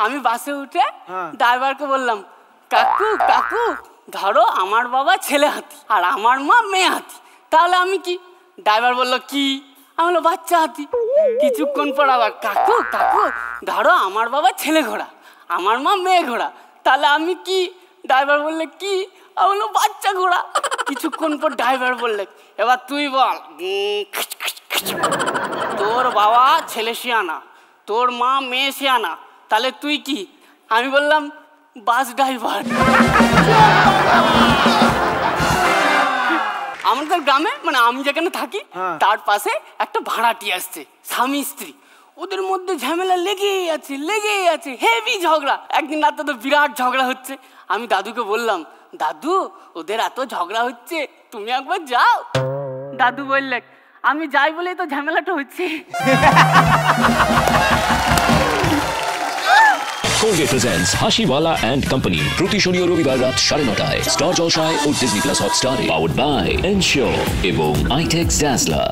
আমি বাসে উঠে হ্যাঁ। ড্রাইভারকে বললাম কাকু কাকু ধরো আমার বাবা ছেলে হাতি আর আমার মা মেয়ে হাতি। তাহলে আমি কি? ড্রাইভার বলল কি? আমি বলল বাচ্চা হাতি। কিছুক্ষণ পর আবার কাকু কাকু ধরো আমার বাবা ছেলে ঘোড়া আমার মা মেয়ে ঘোড়া তাহলে আমি কি? ড্রাইভার বললে কি? আমি বলল বাচ্চা ঘোড়া। কিছুক্ষণ পর ড্রাইভার বললে এবার তুই বল। তোর বাবা ছেলে শিয়ানা তোর মা মেয়ে শিয়ানা তাহলে তুই কি? আমি বললাম বাস ড্রাইভার আমাদের গ্রামে মানে আমি যেখানে থাকি হ্যাঁ। তার পাশে একটা ভাড়াটি আসছে স্বামী স্ত্রী। ওদের মধ্যে ঝামেলা লেগেই আছে লেগেই আছে হেভি ঝগড়া। একদিন রাতে তো বিরাট ঝগড়া হচ্ছে। আমি দাদুকে বললাম দাদু ওদের এত ঝগড়া হচ্ছে তুমি একবার যাও। দাদু বললে আমি যাই বলেই তো ঝামেলাটা হচ্ছে। Colgate presents হাসিওয়ালা and Company, প্রতি শনি ও রবিবার রাত সাড়ে নটায়। স্টার জলসায় ও ডিজনি প্লাস হটস্টারে পাওয়ার্ড বাই এনশিওর এবং আইটেক্স ড্যাসলার